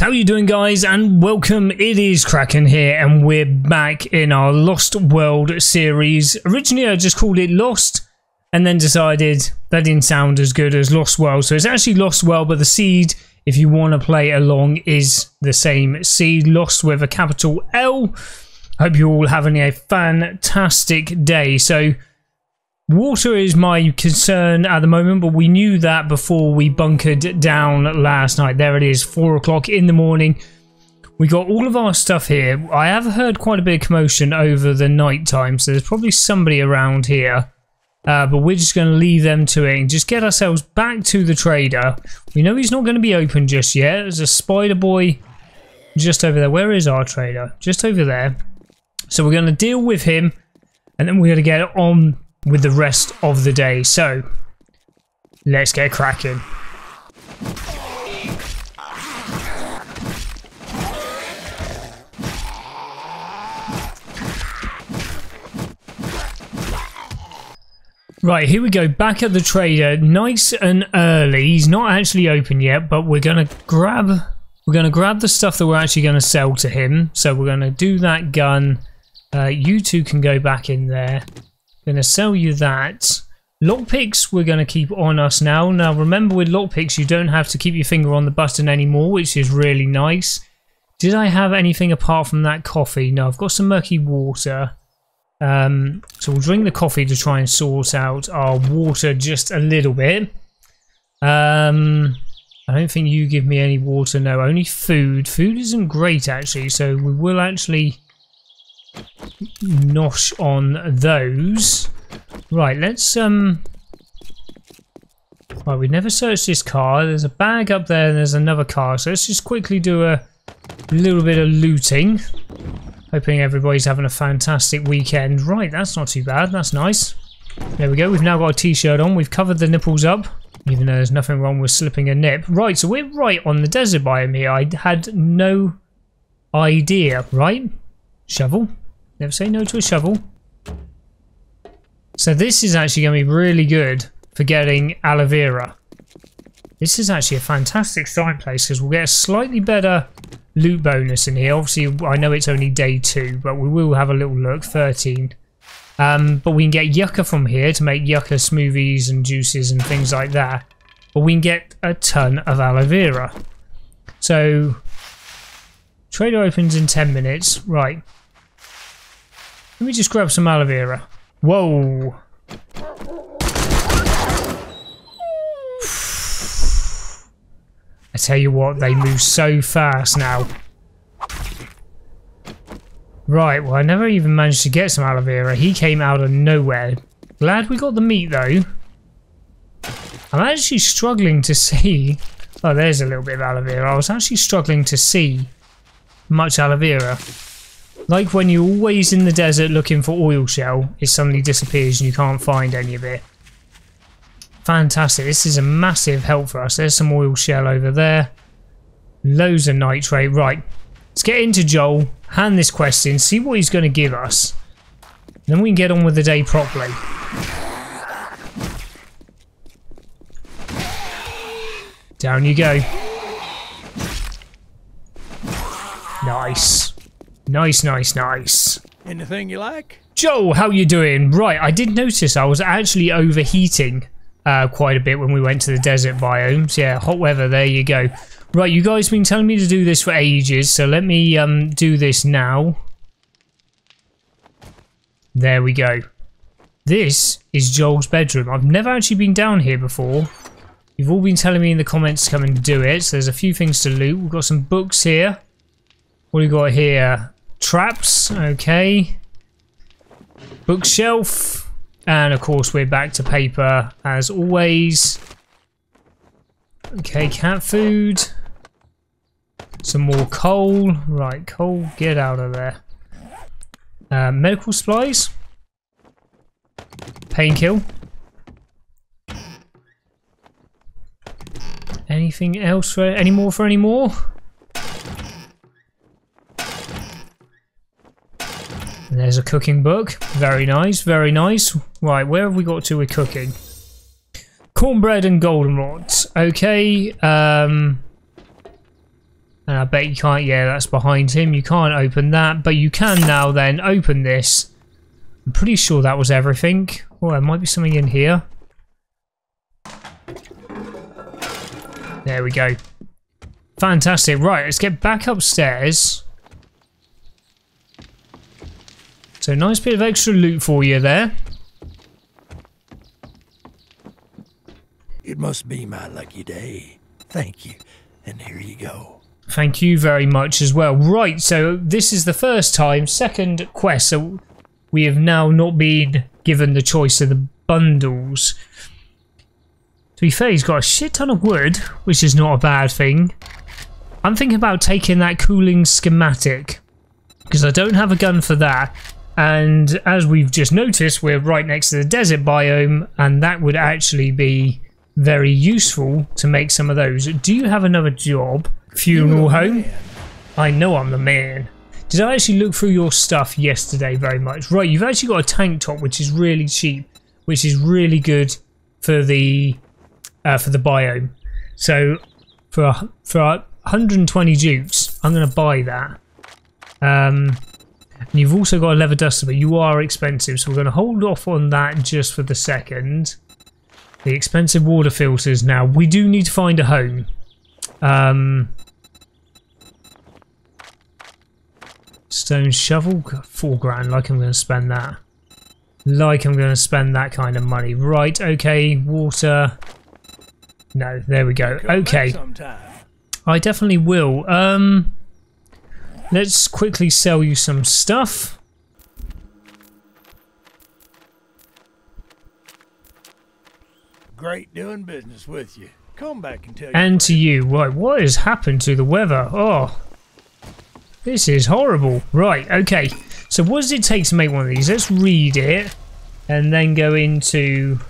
How you doing guys and welcome it is Kraken here and we're back in our Lost World series. Originally I just called it Lost and then decided that didn't sound as good as Lost World so it's actually Lost World but the seed if you want to play along is the same seed Lost with a capital L. Hope you're all having a fantastic day. So Water is my concern at the moment, but we knew that before we bunkered down last night. There it is, 4 o'clock in the morning. We got all of our stuff here. I have heard quite a bit of commotion over the night time, so there's probably somebody around here. Uh, but we're just going to leave them to it and just get ourselves back to the trader. We know he's not going to be open just yet. There's a spider boy just over there. Where is our trader? Just over there. So we're going to deal with him and then we're going to get on with the rest of the day. So, let's get cracking. Right, here we go. Back at the trader. Nice and early. He's not actually open yet, but we're gonna grab we're gonna grab the stuff that we're actually gonna sell to him. So we're gonna do that gun. Uh, you two can go back in there. Going to sell you that. Lockpicks we're going to keep on us now. Now remember with lockpicks you don't have to keep your finger on the button anymore, which is really nice. Did I have anything apart from that coffee? No, I've got some murky water. Um, so we'll drink the coffee to try and sort out our water just a little bit. Um, I don't think you give me any water. No, only food. Food isn't great actually, so we will actually nosh on those. Right, let's um Right, we never searched this car. There's a bag up there and there's another car. So let's just quickly do a little bit of looting. Hoping everybody's having a fantastic weekend. Right, that's not too bad. That's nice. There we go. We've now got a t-shirt on. We've covered the nipples up. Even though there's nothing wrong with slipping a nip. Right, so we're right on the desert biome here. I had no idea, right? Shovel. Never say no to a shovel. So this is actually going to be really good for getting aloe vera. This is actually a fantastic starting place because we'll get a slightly better loot bonus in here. Obviously, I know it's only day two, but we will have a little look. 13. Um, but we can get yucca from here to make yucca smoothies and juices and things like that. But we can get a ton of aloe vera. So, trader opens in 10 minutes. Right. Let me just grab some aloe vera. Whoa. I tell you what, they move so fast now. Right, well I never even managed to get some aloe vera. He came out of nowhere. Glad we got the meat though. I'm actually struggling to see... Oh, there's a little bit of aloe vera. I was actually struggling to see much aloe vera. Like when you're always in the desert looking for oil shale, it suddenly disappears and you can't find any of it. Fantastic. This is a massive help for us. There's some oil shale over there. Loads of nitrate. Right. Let's get into Joel, hand this quest in, see what he's going to give us. Then we can get on with the day properly. Down you go. Nice. Nice, nice, nice. Anything you like? Joe, how you doing? Right, I did notice I was actually overheating uh, quite a bit when we went to the desert biomes. Yeah, hot weather, there you go. Right, you guys been telling me to do this for ages, so let me um, do this now. There we go. This is Joel's bedroom. I've never actually been down here before. You've all been telling me in the comments to come and do it, so there's a few things to loot. We've got some books here. What do we got here? Traps, okay. Bookshelf. And of course we're back to paper as always. Okay, cat food. Some more coal. Right, coal, get out of there. Uh, medical supplies. Painkill. Anything else for any more for any more? There's a cooking book. Very nice, very nice. Right, where have we got to with cooking? Cornbread and goldenrods. Okay, um... And I bet you can't, yeah, that's behind him. You can't open that, but you can now then open this. I'm pretty sure that was everything. Oh, there might be something in here. There we go. Fantastic. Right, let's get back upstairs. So nice bit of extra loot for you there. It must be my lucky day. Thank you. And here you go. Thank you very much as well. Right, so this is the first time, second quest. So we have now not been given the choice of the bundles. To be fair, he's got a shit ton of wood, which is not a bad thing. I'm thinking about taking that cooling schematic because I don't have a gun for that. And as we've just noticed, we're right next to the desert biome, and that would actually be very useful to make some of those. Do you have another job? Funeral home? I know I'm the man. Did I actually look through your stuff yesterday very much? Right, you've actually got a tank top, which is really cheap, which is really good for the uh, for the biome. So for for 120 dukes, I'm going to buy that. Um, and you've also got a leather duster, but you are expensive, so we're going to hold off on that just for the second. The expensive water filters. Now, we do need to find a home. Um, stone shovel, four grand. Like I'm going to spend that. Like I'm going to spend that kind of money. Right, okay, water. No, there we go. Okay. I definitely will. Um, let's quickly sell you some stuff. Great doing business with you. Come back and tell you. And to you. Right, what has happened to the weather? Oh, this is horrible. Right, okay. So what does it take to make one of these? Let's read it and then go into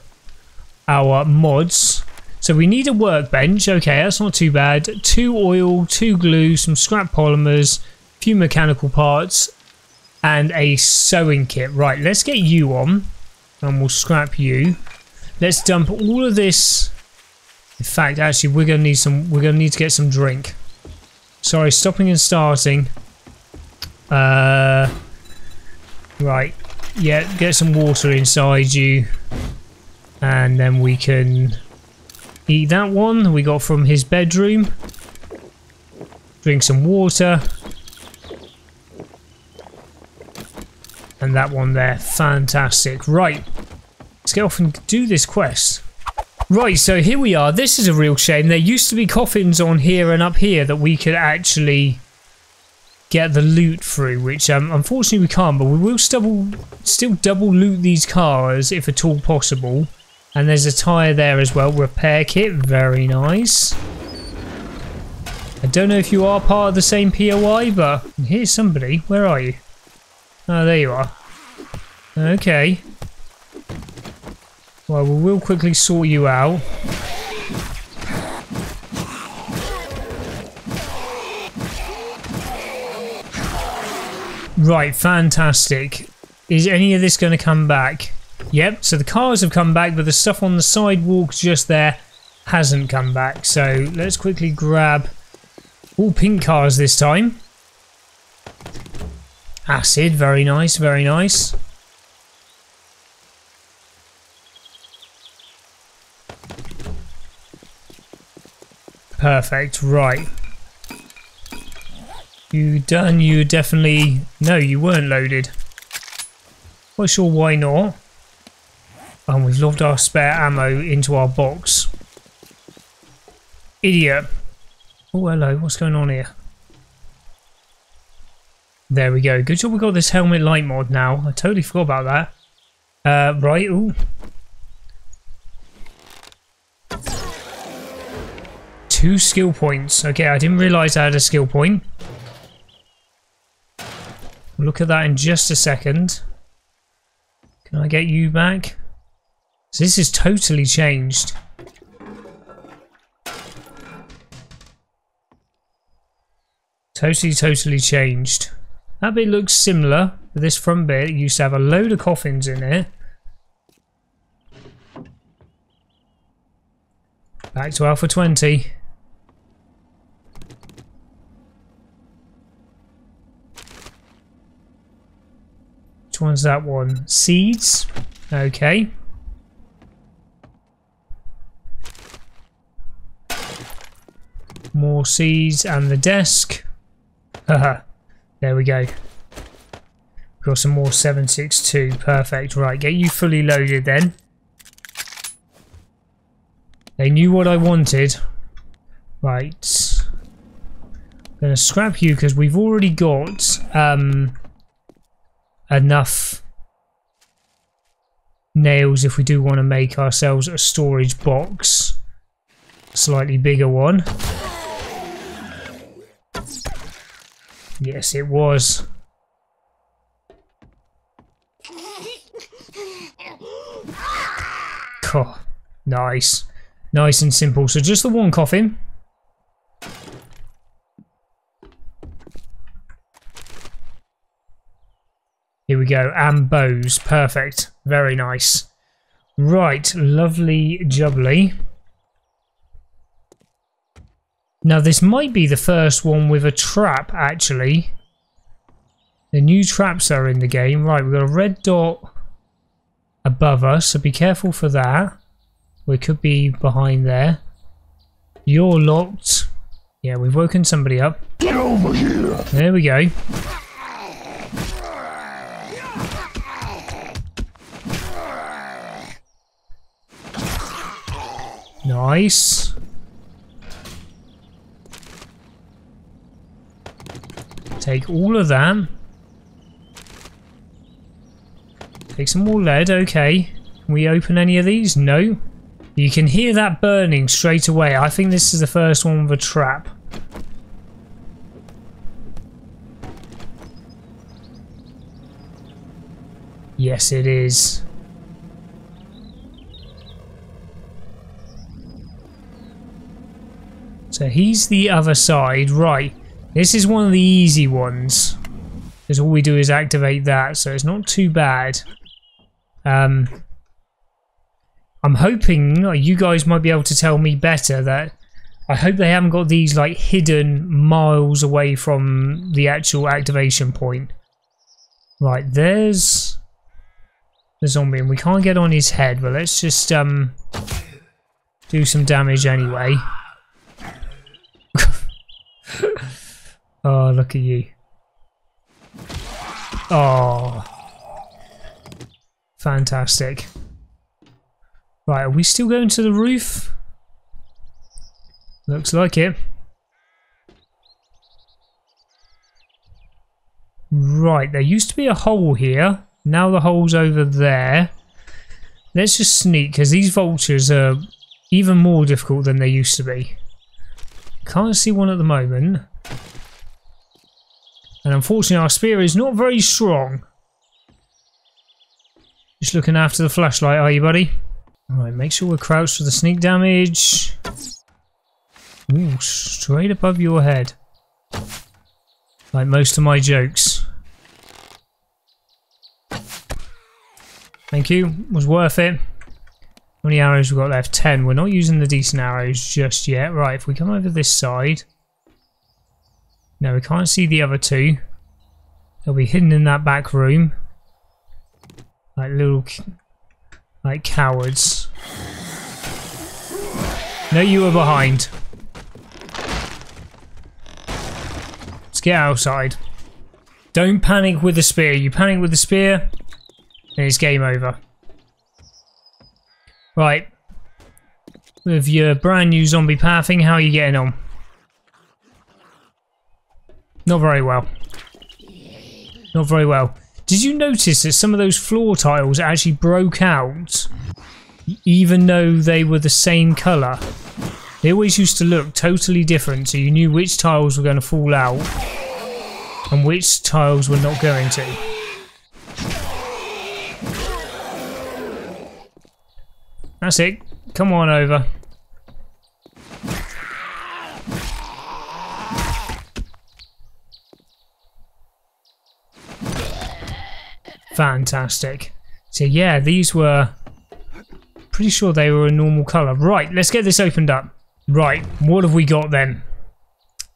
our mods. So we need a workbench. Okay, that's not too bad. Two oil, two glue, some scrap polymers, few mechanical parts, and a sewing kit. Right, let's get you on, and we'll scrap you. Let's dump all of this. In fact, actually, we're gonna need some. We're gonna need to get some drink. Sorry, stopping and starting. Uh, right. Yeah, get some water inside you, and then we can Eat that one we got from his bedroom. Drink some water. And that one there. Fantastic. Right. Let's get off and do this quest. Right, so here we are. This is a real shame. There used to be coffins on here and up here that we could actually get the loot through, which um, unfortunately we can't, but we will still, still double loot these cars if at all possible. And there's a tyre there as well. Repair kit. Very nice. I don't know if you are part of the same POI, but here's somebody. Where are you? Oh, there you are. Okay. Well, we will quickly sort you out. Right, fantastic. Is any of this going to come back? Yep, so the cars have come back, but the stuff on the sidewalk just there hasn't come back. So let's quickly grab all pink cars this time. Acid, very nice, very nice. Perfect, right. You done, you definitely... No, you weren't loaded. Not sure why not. And we've lobbed our spare ammo into our box. Idiot. Oh, hello. What's going on here? There we go. Good job we got this helmet light mod now. I totally forgot about that. Uh, right. Ooh. Two skill points. Okay, I didn't realise I had a skill point. Look at that in just a second. Can I get you back? So this is totally changed. Totally, totally changed. That bit looks similar this front bit. Used to have a load of coffins in it. Back to Alpha 20. Which one's that one? Seeds. Okay. More seeds and the desk. Haha there we go. Got some more 762. Perfect. Right, get you fully loaded then. They knew what I wanted. Right. I'm going to scrap you because we've already got um, enough nails if we do want to make ourselves a storage box. Slightly bigger one. Yes, it was. Oh, nice. Nice and simple. So just the one coffin. Here we go. And bows. Perfect. Very nice. Right. Lovely jubbly. Now this might be the first one with a trap actually. The new traps are in the game. Right, we've got a red dot above us, so be careful for that. We could be behind there. You're locked. Yeah, we've woken somebody up. Get over here! There we go. Nice. Take all of that. Take some more lead, okay. Can we open any of these? No. You can hear that burning straight away. I think this is the first one with a trap. Yes, it is. So he's the other side. Right. This is one of the easy ones. Because all we do is activate that, so it's not too bad. Um, I'm hoping you guys might be able to tell me better that I hope they haven't got these like hidden miles away from the actual activation point. Right, there's the zombie and we can't get on his head, but let's just um do some damage anyway. oh, look at you. Oh. Fantastic. Right, are we still going to the roof? Looks like it. Right, there used to be a hole here. Now the hole's over there. Let's just sneak, because these vultures are even more difficult than they used to be. Can't see one at the moment. And unfortunately our spear is not very strong. Just looking after the flashlight, are you, buddy? Alright, make sure we're crouched for the sneak damage. Ooh, straight above your head. Like most of my jokes. Thank you. Was worth it. How many arrows we got left? Ten. We're not using the decent arrows just yet. Right, if we come over this side. No, we can't see the other two. They'll be hidden in that back room. Like little, like cowards. No, you were behind. Let's get outside. Don't panic with the spear. You panic with the spear, and it's game over. Right. With your brand new zombie pathing, how are you getting on? Not very well. Not very well. Did you notice that some of those floor tiles actually broke out even though they were the same colour? They always used to look totally different so you knew which tiles were going to fall out and which tiles were not going to. That's it. Come on over. Fantastic. So yeah, these were pretty sure they were a normal colour. Right, let's get this opened up. Right, what have we got then?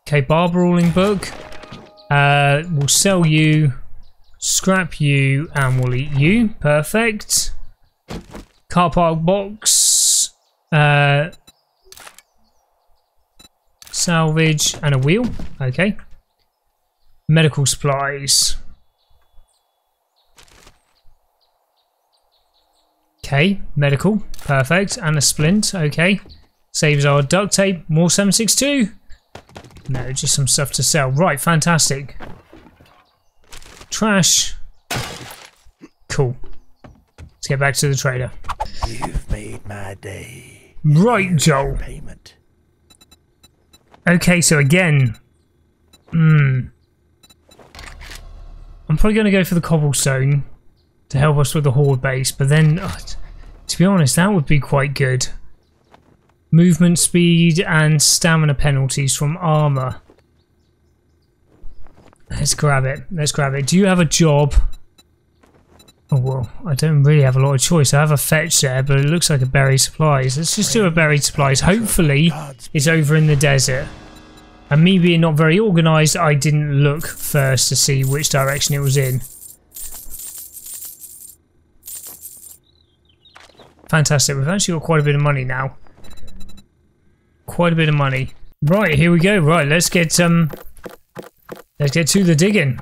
Okay, bar brawling book. Uh, we'll sell you Scrap you and we'll eat you. Perfect. Car park box. Uh, salvage and a wheel. Okay. Medical supplies. Okay, medical. Perfect. And a splint. Okay. Saves our duct tape. More 762. No, just some stuff to sell. Right, fantastic. Trash. Cool. Let's get back to the trader. You've made my day. Right, Joel. Payment. Okay, so again, hmm. I'm probably going to go for the cobblestone to help us with the horde base, but then, uh, to be honest, that would be quite good. Movement speed and stamina penalties from armor. Let's grab it. Let's grab it. Do you have a job? Oh, well, I don't really have a lot of choice. I have a fetch there, but it looks like a buried supplies. Let's just do a buried supplies. Hopefully, it's over in the desert. And me being not very organised, I didn't look first to see which direction it was in. Fantastic. We've actually got quite a bit of money now. Quite a bit of money. Right, here we go. Right, let's get um let's get to the digging.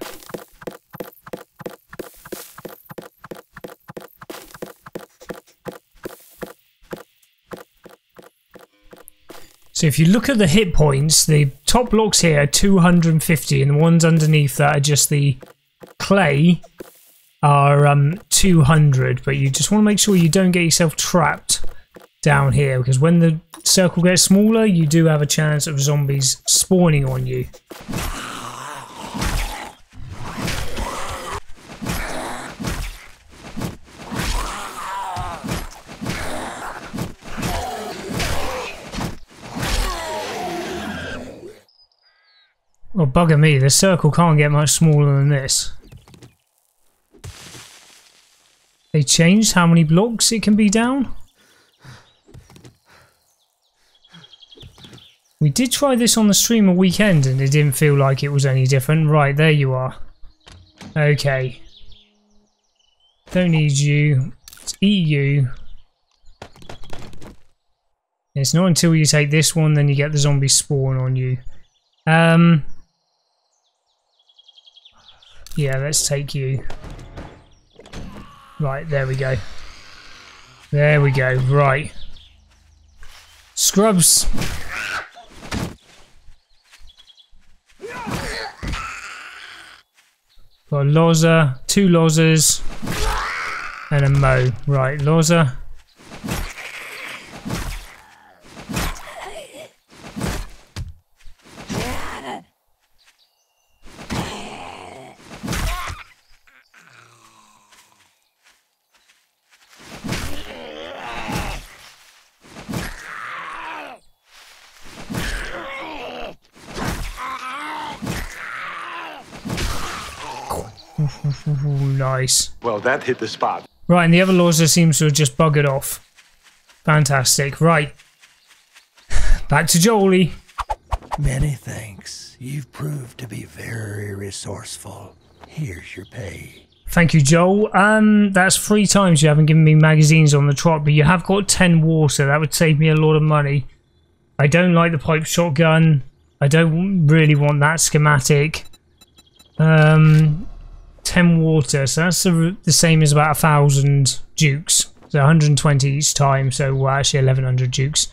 So if you look at the hit points, the top blocks here are 250 and the ones underneath that are just the clay are um, 200 but you just want to make sure you don't get yourself trapped down here because when the circle gets smaller you do have a chance of zombies spawning on you. Well, bugger me, the circle can't get much smaller than this. They changed how many blocks it can be down? We did try this on the stream a weekend and it didn't feel like it was any different. Right, there you are. Okay. Don't need you. Eat you. It's not until you take this one then you get the zombie spawn on you. Um, yeah, let's take you. Right, there we go. There we go, right. Scrubs. Got a Loza, two Lozas, and a Mo. Right, Loza. nice. Well, that hit the spot. Right, and the other Loza seems to have just buggered off. Fantastic. Right. Back to Jolie. Many thanks. You've proved to be very resourceful. Here's your pay. Thank you, Joel. Um, that's three times you haven't given me magazines on the trot, but you have got 10 water. That would save me a lot of money. I don't like the pipe shotgun. I don't really want that schematic. Um, 10 water, so that's the, the same as about a thousand dukes. So 120 each time, so we're actually 1100 dukes.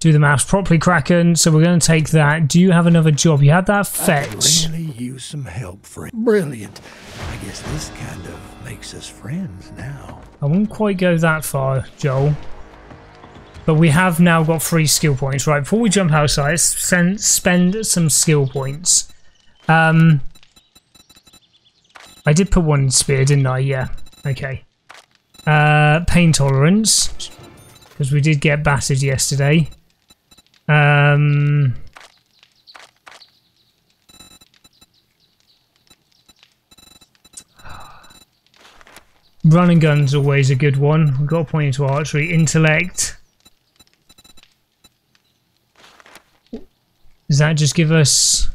Do the maths properly, Kraken. So we're going to take that. Do you have another job? You had that fetch. I really use some help, friend. Brilliant. I guess this kind of makes us friends now. I won't quite go that far, Joel. But we have now got three skill points. Right, before we jump outside, let's spend, spend some skill points. Um, I did put one in spear, didn't I? Yeah. Okay. Uh, pain tolerance. Because we did get battered yesterday. Um... Run and gun's always a good one. We've got a point into archery. Intellect. Does that just give us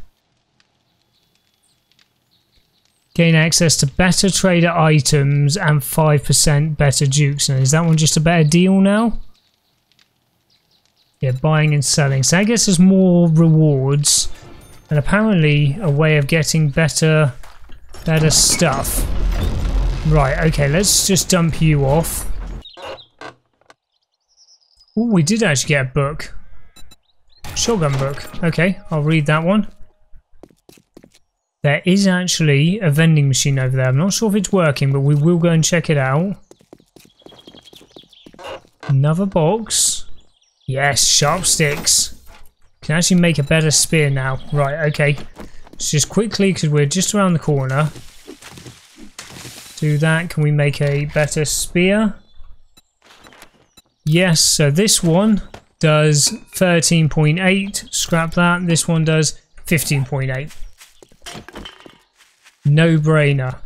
Gain access to better trader items and 5% better jukes. Now, is that one just a better deal now? Yeah, buying and selling. So I guess there's more rewards and apparently a way of getting better better stuff. Right, okay, let's just dump you off. Oh, we did actually get a book. Shotgun book. Okay, I'll read that one. There is actually a vending machine over there. I'm not sure if it's working, but we will go and check it out. Another box. Yes, sharp sticks. Can actually make a better spear now. Right, okay. Just quickly, because we're just around the corner. Do that. Can we make a better spear? Yes, so this one does 13.8. Scrap that. This one does 15.8. No brainer.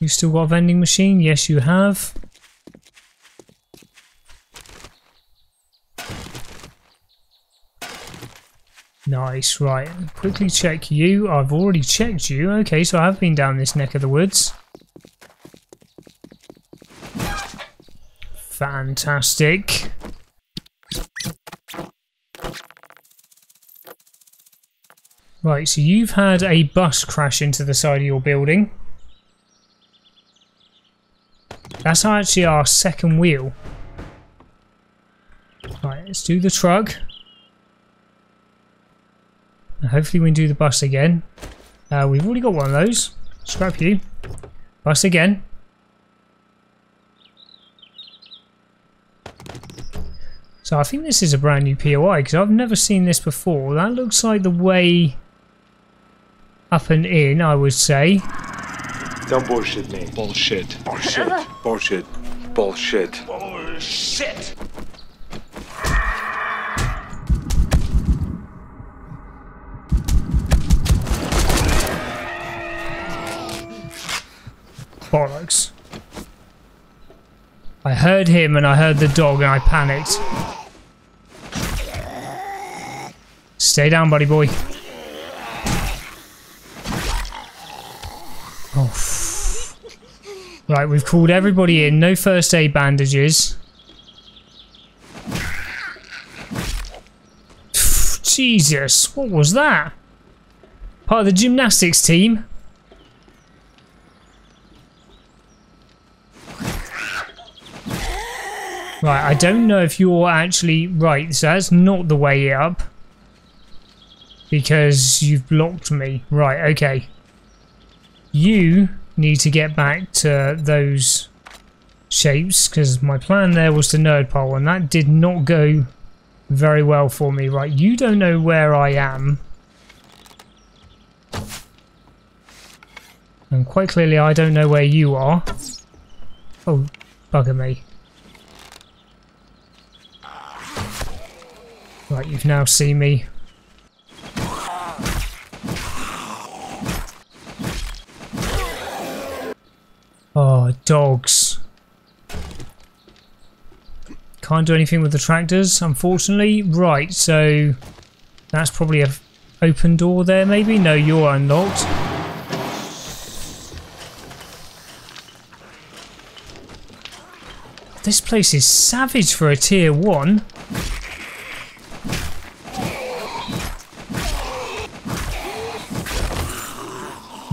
You still got a vending machine? Yes, you have. Nice, right. Quickly check you. I've already checked you. Okay, so I have been down this neck of the woods. Fantastic. Right, so you've had a bus crash into the side of your building. That's actually our second wheel. Right, let's do the truck. And hopefully we can do the bus again. Uh, we've already got one of those. Scrap you. Bus again. So I think this is a brand new POI because I've never seen this before. That looks like the way up and in, I would say. Don't bullshit me. Bullshit. Bullshit. Bullshit. Bullshit. Bullshit. Bollocks. I heard him and I heard the dog and I panicked. Stay down, buddy boy. Oh. Right, we've called everybody in. No first aid bandages. Jesus, what was that? Part of the gymnastics team? Right, I don't know if you're actually... Right, so that's not the way up. Because you've blocked me. Right, okay. You need to get back to those shapes, because my plan there was to nerd pole, and that did not go very well for me. Right, you don't know where I am. And quite clearly I don't know where you are. Oh, bugger me. Right, you've now seen me. Oh, dogs. Can't do anything with the tractors, unfortunately. Right, so that's probably a open door there, maybe? No, you're unlocked. This place is savage for a tier 1.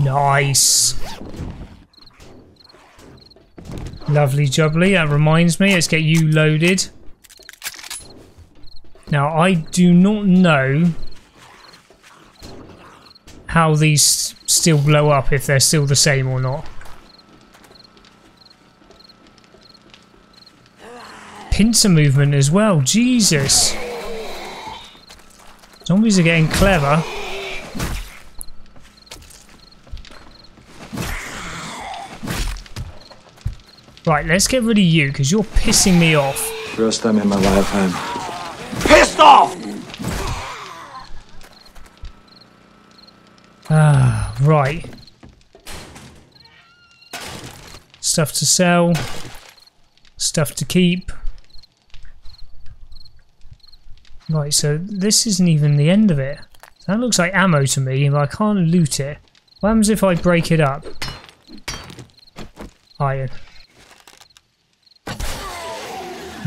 Nice. Lovely jubbly. That reminds me, let's get you loaded. Now, I do not know how these still blow up, if they're still the same or not. Pincer movement as well, Jesus. Zombies are getting clever. Right, let's get rid of you, because you're pissing me off. First time in my life I'm Pissed off! Ah, right. Stuff to sell. Stuff to keep. Right, so this isn't even the end of it. That looks like ammo to me, but I can't loot it. What happens if I break it up? Iron.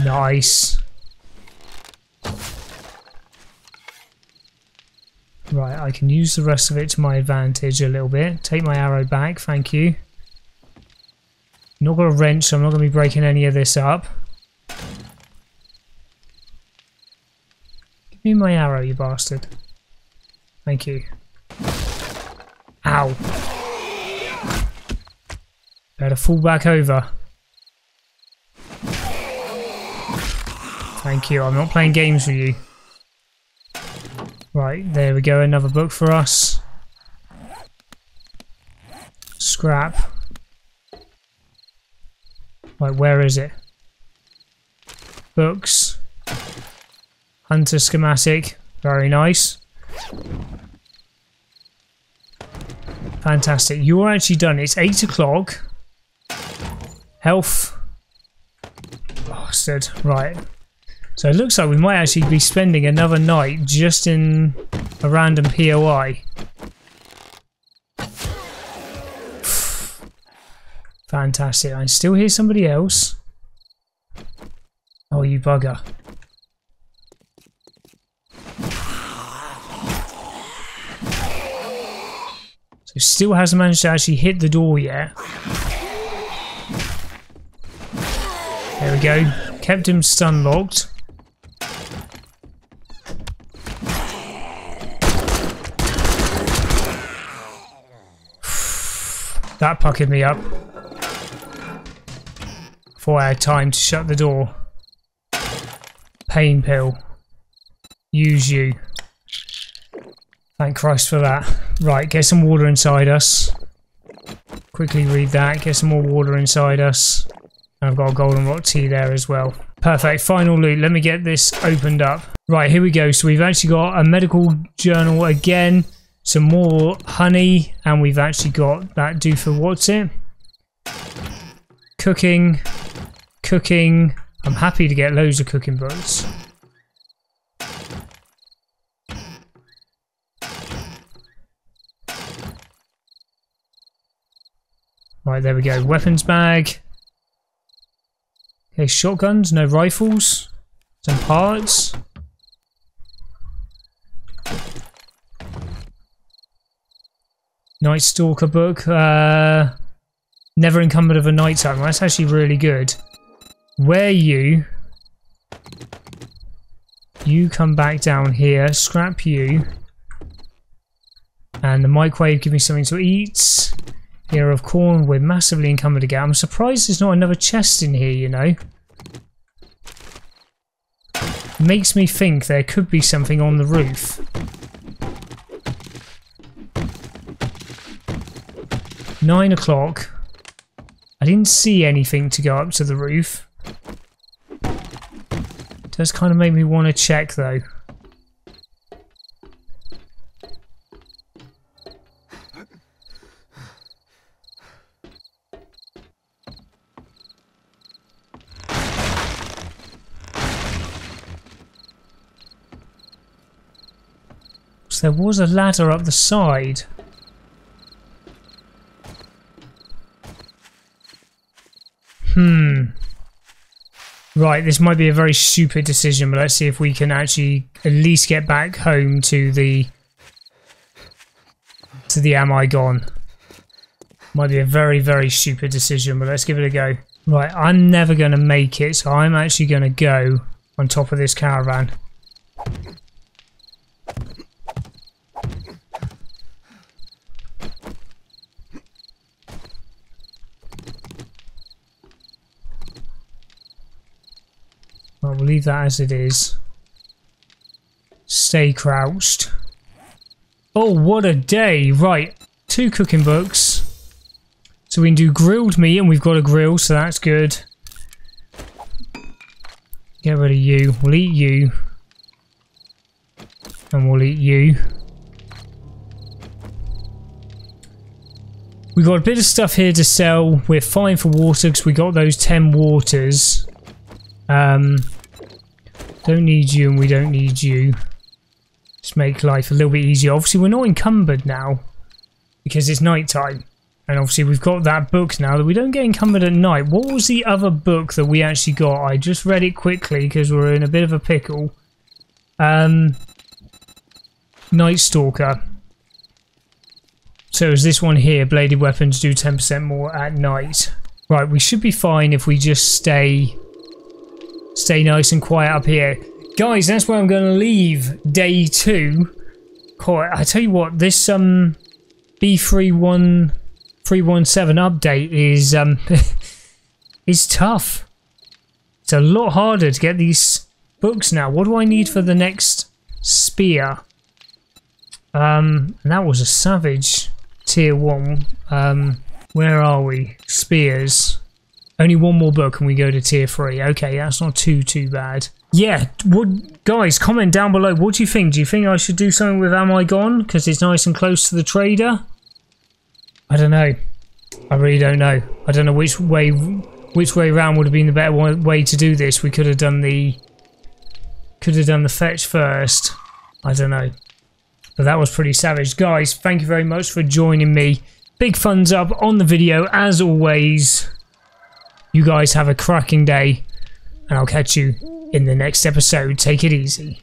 Nice. Right, I can use the rest of it to my advantage a little bit. Take my arrow back, thank you. Not got a wrench, so I'm not going to be breaking any of this up. Give me my arrow, you bastard. Thank you. Ow. Better fall back over. Thank you, I'm not playing games with you. Right, there we go, another book for us. Scrap. Right, where is it? Books. Hunter schematic. Very nice. Fantastic. You're actually done. It's 8 o'clock. Health. Bastard. Right. So it looks like we might actually be spending another night just in a random POI. Fantastic. I still hear somebody else. Oh, you bugger. So still hasn't managed to actually hit the door yet. There we go. Kept him stun locked. That puckered me up. Before I had time to shut the door. Pain pill. Use you. Thank Christ for that. Right, get some water inside us. Quickly read that. Get some more water inside us. I've got a goldenrod tea there as well. Perfect. Final loot. Let me get this opened up. Right, here we go. So we've actually got a medical journal again some more honey and we've actually got that do for what's it cooking cooking. I'm happy to get loads of cooking books. Right there we go. Weapons bag. Okay shotguns no rifles some parts Night Stalker book. Uh, Never Encumbered of a Night Time. That's actually really good. Where you... You come back down here. Scrap you. And the microwave give me something to eat. Ear of corn. We're massively encumbered again. I'm surprised there's not another chest in here, you know. Makes me think there could be something on the roof. Nine o'clock. I didn't see anything to go up to the roof. Does kind of make me want to check though. There was a ladder up the side. Hmm. Right, this might be a very stupid decision, but let's see if we can actually at least get back home to the to the am I gone. Might be a very, very stupid decision, but let's give it a go. Right, I'm never going to make it, so I'm actually going to go on top of this caravan. Leave that as it is. Stay crouched. Oh, what a day. Right, two cooking books. So we can do grilled meat, and we've got a grill, so that's good. Get rid of you. We'll eat you. And we'll eat you. We've got a bit of stuff here to sell. We're fine for water because we got those 10 waters. Um, don't need you and we don't need you. Just make life a little bit easier. Obviously, we're not encumbered now because it's night time. And obviously, we've got that book now that we don't get encumbered at night. What was the other book that we actually got? I just read it quickly because we're in a bit of a pickle. Um, Night Stalker. So is this one here? Bladed weapons do 10% more at night. Right, we should be fine if we just stay stay nice and quiet up here. Guys, that's where I'm going to leave day two. Quite, I tell you what, this um B31317 update is um is tough. It's a lot harder to get these books now. What do I need for the next spear? Um, that was a savage tier one. Um, where are we? Spears. Only one more book and we go to tier three. Okay, that's not too too bad. Yeah, what guys? Comment down below. What do you think? Do you think I should do something with Am I Gone because it's nice and close to the trader? I don't know. I really don't know. I don't know which way which way round would have been the better way to do this. We could have done the could have done the fetch first. I don't know. But that was pretty savage. Guys, thank you very much for joining me. Big thumbs up on the video as always. You guys have a cracking day and I'll catch you in the next episode. Take it easy.